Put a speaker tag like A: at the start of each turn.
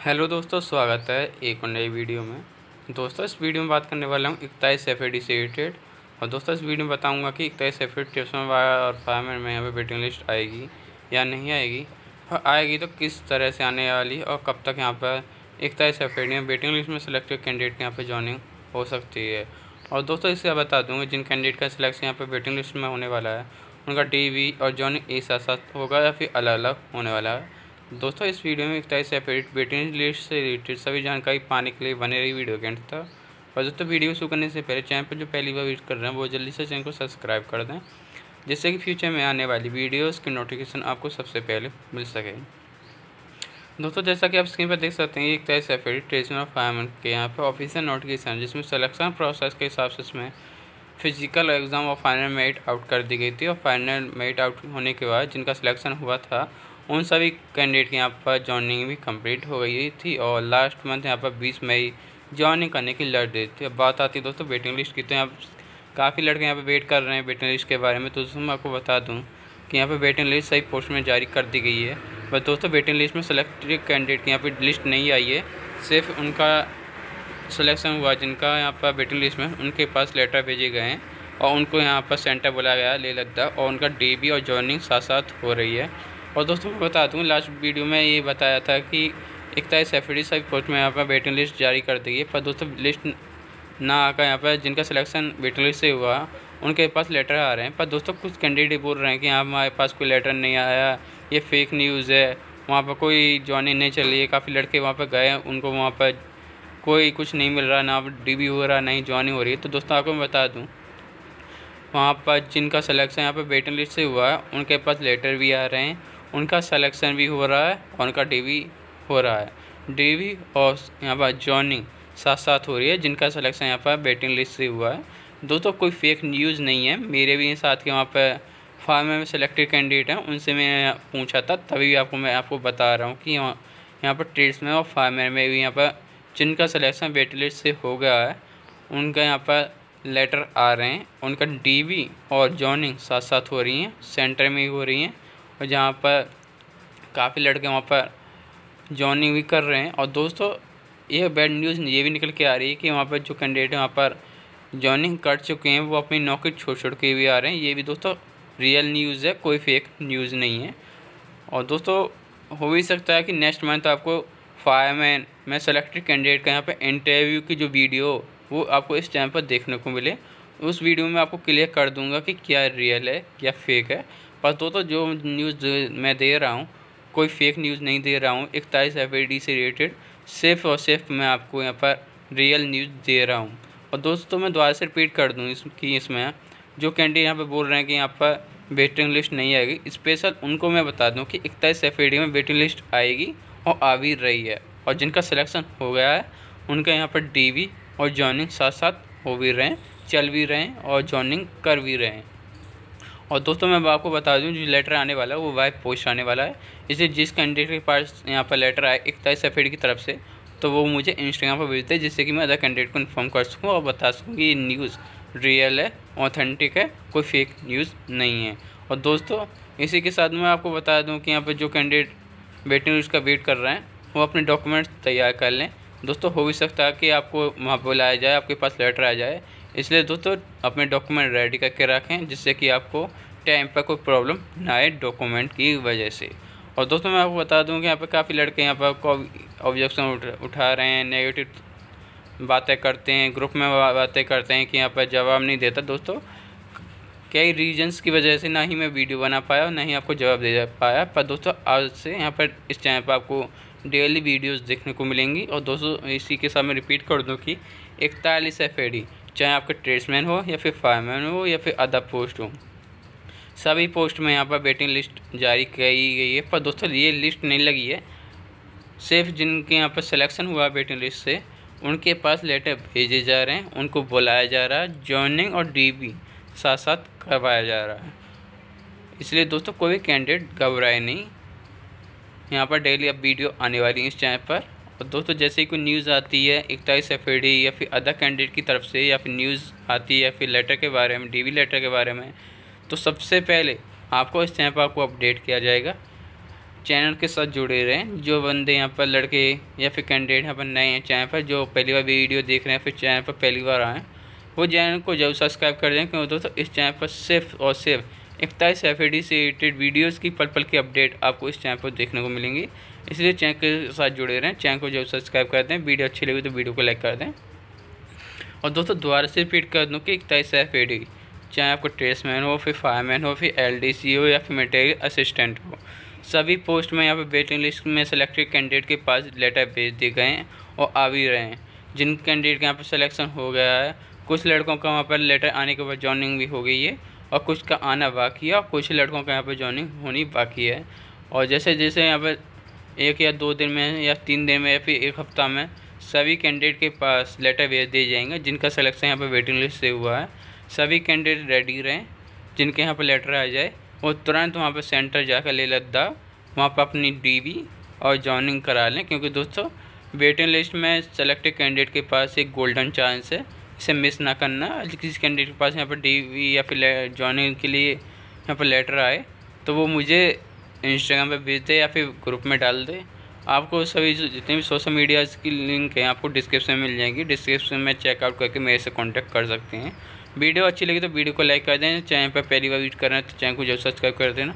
A: Hello दोस्तों, स्वागत है एक और नई वीडियो में। दोस्तों, इस वीडियो में बात करने वाला हूँ इकतालीस एफ़ से रिलेटेड और दोस्तों, इस वीडियो में बताऊँगा कि इकतालीस एफ़ टिप्स में और फायरमैन में यहाँ पे वेटिंग लिस्ट आएगी या नहीं आएगी। और आएगी तो किस तरह से आने वाली और कब तक यहाँ पर इकतालीस एफ़ में वेटिंग लिस्ट में सेलेक्टेड कैंडिडेट यहाँ पर ज्वाइनिंग हो सकती है। और दोस्तों, इससे बता दूँगा जिन कैंडिडेट का सिलेक्शन यहाँ पर वेटिंग लिस्ट में होने वाला है, उनका डीवी और ज्वाइनिंग एक साथ साथ होगा या फिर अलग अलग होने वाला है। दोस्तों, इस वीडियो में एक तरह से वेटिंग लिस्ट से रिलेटेड सभी जानकारी पाने के लिए बने रही वीडियो के अंत तक। और दोस्तों, वीडियो शुरू करने से पहले चैनल पर जो पहली बार विज़िट कर रहे हैं, वो जल्दी से चैनल को सब्सक्राइब कर दें, जिससे कि फ्यूचर में आने वाली वीडियोस की नोटिफिकेशन आपको सबसे पहले मिल सके। दोस्तों, जैसा कि आप स्क्रीन पर देख सकते हैं एक तरह से ट्रेजन ऑफ़ फायरमैन के यहाँ पर ऑफिशियल नोटिफिकेशन जिसमें सलेक्शन प्रोसेस के हिसाब से इसमें फ़िज़िकल एग्ज़ाम और फाइनल मेरिट आउट कर दी गई थी। और फाइनल मेरिट आउट होने के बाद जिनका सिलेक्शन हुआ था उन सभी कैंडिडेट की यहाँ पर जॉइनिंग भी कंप्लीट हो गई थी और लास्ट मंथ यहाँ पर बीस मई जॉइनिंग करने की लड़ दी थी अब बात आती है दोस्तों वेटिंग लिस्ट की तो यहाँ काफ़ी लड़के यहाँ पर वेट कर रहे हैं वेटिंग लिस्ट के बारे में। तो दोस्तों मैं आपको बता दूँ कि यहाँ पर वेटिंग लिस्ट सही पोस्ट में जारी कर दी गई है। बस दोस्तों वेटिंग लिस्ट में सेलेक्टेड कैंडिडेट की यहाँ पर लिस्ट नहीं आई है। सिर्फ़ उनका सिलेक्शन हुआ जिनका यहाँ पर वेटिंग लिस्ट में उनके पास लेटर भेजे गए हैं और उनको यहाँ पर सेंटर बुलाया गया ले लद्दाख और उनका डीबी और जॉइनिंग साथ साथ हो रही है। और दोस्तों, मैं बता दूँ लास्ट वीडियो में ये बताया था कि इकतालीस एफ़ डी पोस्ट में यहाँ पर वेटिंग लिस्ट जारी कर दी है पर दोस्तों लिस्ट ना आकर यहाँ पर जिनका सिलेक्शन वेटिंग लिस्ट से हुआ, उनके पास लेटर आ रहे हैं। पर दोस्तों, कुछ कैंडिडेट बोल रहे हैं कि यहाँ हमारे पास कोई लेटर नहीं आया, ये फेक न्यूज़ है, वहाँ पर कोई ज्वाइनिंग नहीं चल रही है, काफ़ी लड़के वहाँ पर गए, उनको वहाँ पर कोई कुछ नहीं मिल रहा, ना डी हो रहा, ना ही ज्वाइनिंग हो रही है। तो दोस्तों, आपको मैं बता दूँ, वहाँ पर जिनका सिलेक्शन यहाँ पर वेटिंग लिस्ट से हुआ है उनके पास लेटर भी आ रहे हैं उनका सिलेक्शन भी हो रहा है और उनका डीवी हो रहा है। डीवी और यहाँ पर जॉइनिंग साथ साथ हो रही है, जिनका सिलेक्शन यहाँ पर वेटिंग लिस्ट से हुआ है। दोस्तों कोई फेक न्यूज़ नहीं है। मेरे भी साथ के वहाँ पर फार्म में सेलेक्टेड कैंडिडेट हैं, उनसे मैं पूछा था, तभी आपको मैं आपको बता रहा हूँ कि यहाँ यहाँ पर ट्रेड्स में और फार्मर में भी यहाँ पर जिनका सिलेक्शन वेट लिस्ट से हो गया है, उनका यहाँ पर लेटर आ रहे हैं। उनका डीवी और जॉइनिंग साथ साथ हो रही हैं सेंटर में ही हो रही हैं। और जहाँ पर काफ़ी लड़के वहाँ पर जॉइनिंग भी कर रहे हैं। और दोस्तों ये बैड न्यूज़ ये भी निकल के आ रही है कि वहाँ पर जो कैंडिडेट वहाँ पर जॉइनिंग कर चुके हैं, वो अपनी नौकरी छोड़ छोड़ के भी आ रहे हैं। ये भी दोस्तों रियल न्यूज़ है, कोई फेक न्यूज़ नहीं है। और दोस्तों, हो भी सकता है कि नेक्स्ट मंथ आपको फायरमैन में सेलेक्टेड कैंडिडेट का यहाँ पर इंटरव्यू की जो वीडियो वो आपको इस टाइम पर देखने को मिले। उस वीडियो में आपको क्लियर कर दूँगा कि क्या रियल है, क्या फेक है। पर तो, तो जो न्यूज़ मैं दे रहा हूँ कोई फेक न्यूज़ नहीं दे रहा हूँ इकतालीस एफ़ से रिलेटेड सिर्फ़ और सिर्फ़ मैं आपको यहाँ पर रियल न्यूज़ दे रहा हूँ। और दोस्तों मैं दोबारा से रिपीट कर दूँ इसकी इसमें जो कैंडिडेट यहाँ पर बोल रहे हैं कि यहाँ पर वेटिंग लिस्ट नहीं आएगी स्पेशल उनको मैं बता दूँ कि इकतालीस एफ़ में वेटिंग लिस्ट आएगी और आ भी रही है। और जिनका सिलेक्शन हो गया है उनका यहाँ पर डीवी और जॉइनिंग साथ साथ हो भी रहे हैं चल भी रहे हैं और जॉइनिंग कर भी रहे हैं। और दोस्तों, मैं आपको बता दूँ, जो लेटर आने वाला है, वो वाइफ पोस्ट आने वाला है। इसलिए जिस कैंडिडेट के पास यहाँ पर लेटर आए इकतालीस सफ़ेद की तरफ़ से तो वो मुझे इंस्टाग्राम पर भेजते हैं, जिससे कि मैं अदर कैंडिडेट को इन्फॉर्म कर सकूँ और बता सकूँ कि ये न्यूज़ रियल है ऑथेंटिक है, कोई फेक न्यूज़ नहीं है। और दोस्तों, इसी के साथ मैं आपको बता दूँ कि यहाँ पर जो कैंडिडेट वेटिंग लिस्ट का वेट कर रहे हैं, वो अपने डॉक्यूमेंट्स तैयार कर लें। दोस्तों, हो भी सकता है कि आपको वहाँ बुलाया जाए, आपके पास लेटर आ जाए। इसलिए दोस्तों, अपने डॉक्यूमेंट रेडी करके रखें, जिससे कि आपको टाइम पर कोई प्रॉब्लम ना आए डॉक्यूमेंट की वजह से। और दोस्तों, मैं आपको बता दूँ कि यहाँ पर काफ़ी लड़के यहाँ पर ऑब्जेक्शन उठा रहे हैं नेगेटिव बातें करते हैं ग्रुप में बातें करते हैं कि यहाँ पर जवाब नहीं देता। दोस्तों, कई रीजंस की वजह से ना ही मैं वीडियो बना पाया और ना ही आपको जवाब दे पाया, पर दोस्तों, आज से यहाँ पर इस चैनल पर आपको डेली वीडियोस देखने को मिलेंगी। और दोस्तों, इसी के साथ मैं रिपीट कर दूँ कि इकतालीस एफ़ चाहे आपका ट्रेड्समैन हो या फिर फायरमैन हो या फिर अदर पोस्ट हो, सभी पोस्ट में यहाँ पर वेटिंग लिस्ट जारी की गई है। पर दोस्तों, ये लिस्ट नहीं लगी है। सिर्फ़ जिनके यहाँ पर सिलेक्शन हुआ वेटिंग लिस्ट से, उनके पास लेटर भेजे जा रहे हैं। उनको बुलाया जा रहा है। जॉइनिंग और डीबी साथ साथ करवाया जा रहा है। इसलिए दोस्तों, कोई भी कैंडिडेट घबराए नहीं। यहाँ पर डेली अब वीडियो आने वाली है इस चैनल पर। और दोस्तों, जैसे ही कोई न्यूज़ आती है इकतालीस एफ़ या फिर अदर कैंडिडेट की तरफ़ से या फिर न्यूज़ आती है या फिर लेटर के बारे में डीवी लेटर के बारे में तो सबसे पहले आपको इस चैनल पर आपको अपडेट किया जाएगा। चैनल के साथ जुड़े रहें। जो बंदे यहाँ पर लड़के या फिर कैंडिडेट यहाँ पर नए हैं चैनल पर, जो पहली बार वीडियो देख रहे हैं फिर चैनल पर पहली बार आएँ वो चैनल को ज़रूर सब्सक्राइब कर दें। क्योंकि दोस्तों, इस चैनल पर सिर्फ़ और सिर्फ़ इकतालीस एफ़ से रिलेटेड वीडियोज़ की पल पल की अपडेट आपको इस चैनल पर देखने को मिलेंगी। इसलिए चैनल के साथ जुड़े रहें। चैनल को जब सब्सक्राइब कर दें। वीडियो अच्छी लगी तो वीडियो को लाइक कर दें। और दोस्तों, दोबारा से रिपीट कर दूँ कि इकतालीस एफ़ चाहे आपको ट्रेसमैन हो, फिर फायरमैन हो, फिर एलडीसी हो, या फिर मटेरियल असिस्टेंट हो, सभी पोस्ट में यहाँ पर वेटिंग लिस्ट में सेलेक्टेड कैंडिडेट के पास लेटर भेज दिए गए हैं और आ भी रहे हैं। जिन कैंडिडेट का यहाँ पर सिलेक्शन हो गया है, कुछ लड़कों का वहाँ पर लेटर आने के बाद जॉइनिंग भी हो गई है। और कुछ का आना बाकी है और कुछ लड़कों का यहाँ पर जॉइनिंग होनी बाकी है। और जैसे जैसे यहाँ पर एक या दो दिन में या तीन दिन में या फिर एक हफ़्ता में सभी कैंडिडेट के पास लेटर भेज दिए जाएँगे, जिनका सिलेक्शन यहाँ पर वेटिंग लिस्ट से हुआ है। सभी कैंडिडेट रेडी रहें, जिनके यहाँ पर लेटर आ जाए, वो तुरंत वहाँ पर सेंटर जाकर ले लद्दाख, वहाँ पर अपनी डीवी और जॉइनिंग करा लें। क्योंकि दोस्तों वेटिंग लिस्ट में सेलेक्टेड कैंडिडेट के पास एक गोल्डन चांस है। इसे मिस ना करना। किसी कैंडिडेट के पास यहाँ पर डीवी या फिर जॉइनिंग के लिए यहाँ पर लेटर आए तो वो मुझे इंस्टाग्राम पर भेज दे या फिर ग्रुप में डाल दे। आपको सभी जितने भी सोशल मीडिया की लिंक है, आपको डिस्क्रिप्शन में मिल जाएँगी। डिस्क्रिप्शन में चेकआउट करके मेरे से कांटेक्ट कर सकते हैं। वीडियो अच्छी लगी तो वीडियो को लाइक कर दें। चैनल पर पहली बार विज़िट कर रहे हैं तो चैनल को ज़रूर सब्सक्राइब कर देना।